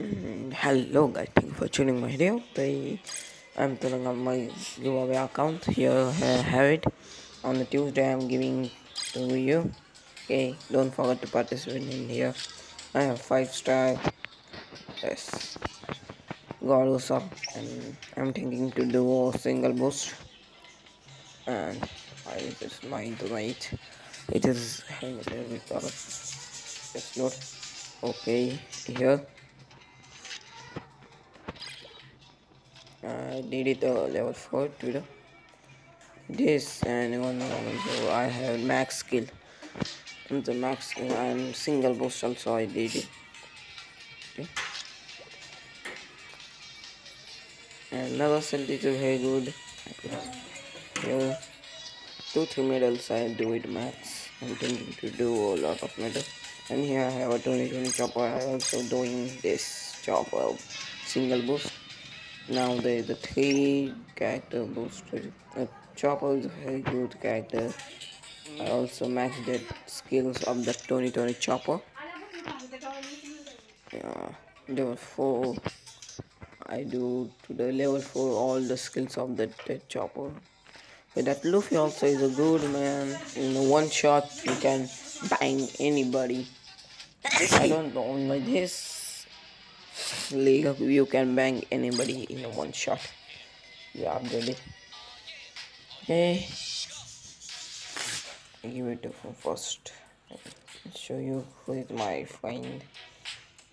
Mm, hello guys, thank you for tuning my video. Today I'm turning on my giveaway account. Here I have it. On the Tuesday I'm giving to you. Okay, don't forget to participate in here. I have five star. Yes. God was up and I'm thinking to do a single boost. And I just mine tonight. It is a little bit of. Okay, here. I did it uh, level 4 Twitter. This and one moment so I have max skill. And the max skill and single boost also I did it. Okay. And another set is very good. Here, two three medals I do it max. I'm thinking to do a lot of medals. And here I have a 2020 chopper. I also doing this chopper single boost now there is a three character booster uh, chopper is a very good character i also maxed the skills of the 2020 chopper. Yeah level 4 i do to the level 4 all the skills of the, the chopper. But that luffy also is a good man. In one shot you can bang anybody. I don't know like this league you can bang anybody in one shot. Yeah upgrade it okay. Give it to first. Show you who is my friend.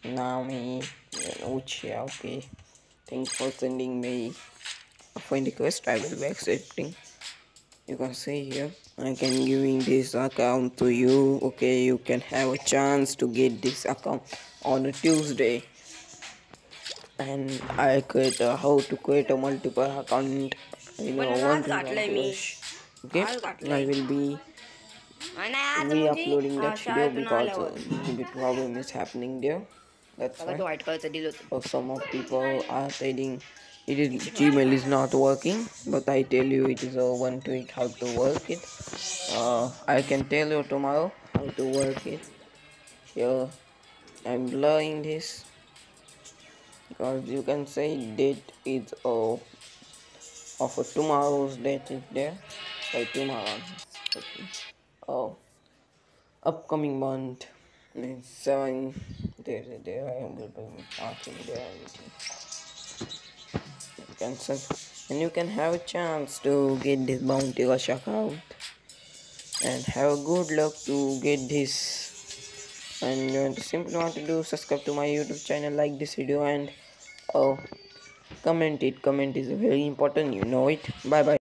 Nami Uchiha okay. Thanks for sending me a friend request. I will be accepting. You can see here I can giving this account to you okay. You can have a chance to get this account on a Tuesday and I create a, how to create a multiple account. You know one okay? I will be re-uploading that video because uh, the problem is happening there. That's why. So some of people are telling it is gmail is not working but i tell you it is a one tweak how to work it. Uh, i can tell you tomorrow how to work it. Here i'm blurring this because you can say date is of of tomorrow's date is there. By tomorrow okay. oh upcoming month. Means seven there there I will be marking there you can cancel and you can have a chance to get this bounty rush account. And have a good luck to get this. And you simply want to do subscribe to my youtube channel like this video and oh comment it comment is very important you know it. Bye bye